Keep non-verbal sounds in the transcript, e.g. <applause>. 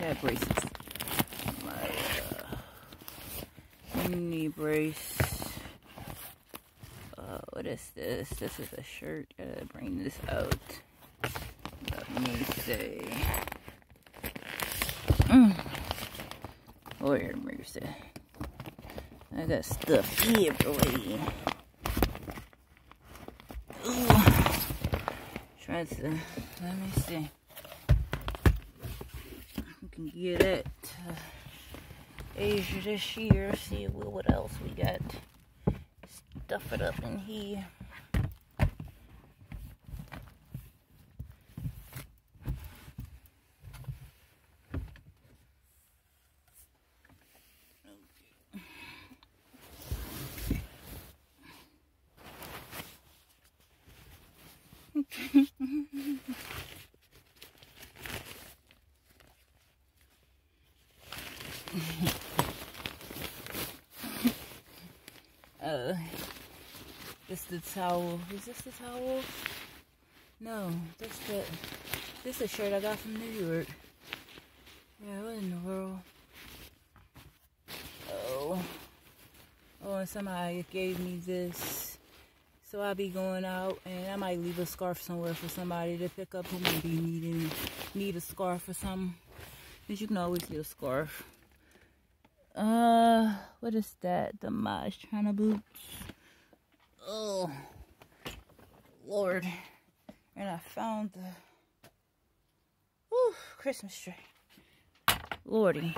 I braces. My uh, knee brace. Uh, what is this? This is a shirt. Gotta bring this out. Let me see. Mm. Lord. I got stuff everywhere. Ooh. Try to, let me see. Can get it Asia this year. See what else we got. Stuff it up in here. <laughs> <laughs> uh, this the towel. Is this the towel? No, that's the. This is a shirt I got from New York. Yeah, what in the world? Oh. Oh, and somebody gave me this. So I'll be going out and I might leave a scarf somewhere for somebody to pick up who might be needing need a scarf or something. Because you can always get a scarf. Uh, what is that? The China boots. Oh, Lord. And I found the whew, Christmas tree. Lordy.